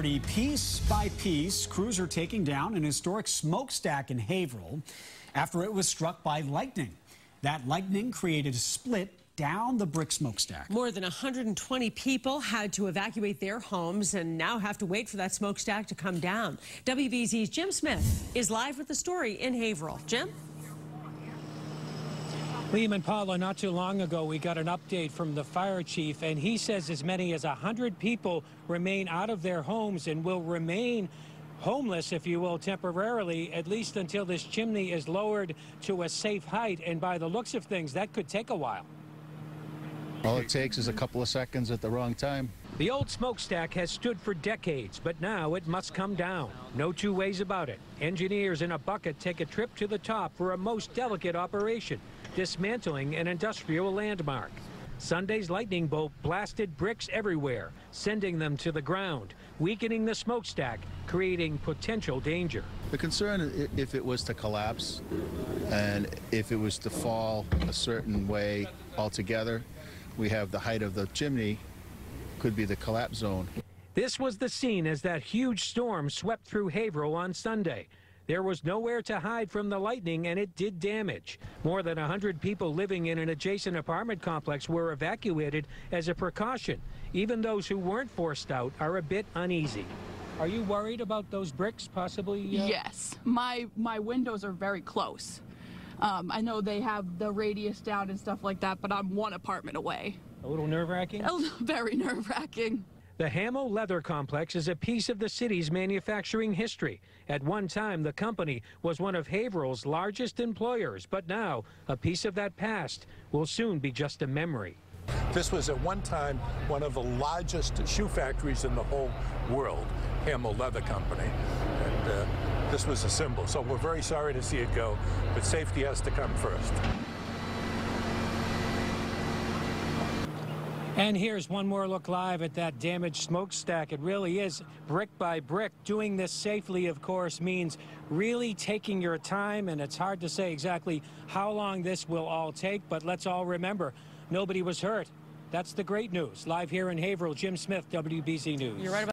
Piece by piece, crews are taking down an historic smokestack in Haverhill after it was struck by lightning. That lightning created a split down the brick smokestack. More than 120 people had to evacuate their homes and now have to wait for that smokestack to come down. WBZ's Jim Smith is live with the story in Haverhill. Jim? Liam and Paula, uh, not too long ago, we got an update from the fire chief, and he says as many as 100 people remain out of their homes and will remain homeless, if you will, temporarily, at least until this chimney is lowered to a safe height. And by the looks of things, that could take a while. All it takes is a couple of seconds at the wrong time. The old smokestack has stood for decades, but now it must come down. No two ways about it. Engineers in a bucket take a trip to the top for a most delicate operation dismantling an industrial landmark. Sunday's lightning bolt blasted bricks everywhere, sending them to the ground, weakening the smokestack, creating potential danger. The concern, if it was to collapse and if it was to fall a certain way altogether, we have the height of the chimney could be the collapse zone. This was the scene as that huge storm swept through Haverhill on Sunday. There was nowhere to hide from the lightning, and it did damage. More than 100 people living in an adjacent apartment complex were evacuated as a precaution. Even those who weren't forced out are a bit uneasy. Are you worried about those bricks possibly? Uh... Yes. My, my windows are very close. Um, I know they have the radius down and stuff like that, but I'm one apartment away. A little nerve-wracking? Very nerve-wracking. The Hamel Leather Complex is a piece of the city's manufacturing history. At one time, the company was one of Haverhill's largest employers, but now a piece of that past will soon be just a memory. This was at one time one of the largest shoe factories in the whole world, Hamel Leather Company. And uh, this was a symbol. So we're very sorry to see it go, but safety has to come first. And here's one more look live at that damaged smokestack. It really is brick by brick. Doing this safely, of course, means really taking your time, and it's hard to say exactly how long this will all take, but let's all remember, nobody was hurt. That's the great news. Live here in Haverhill, Jim Smith, WBZ News. You're right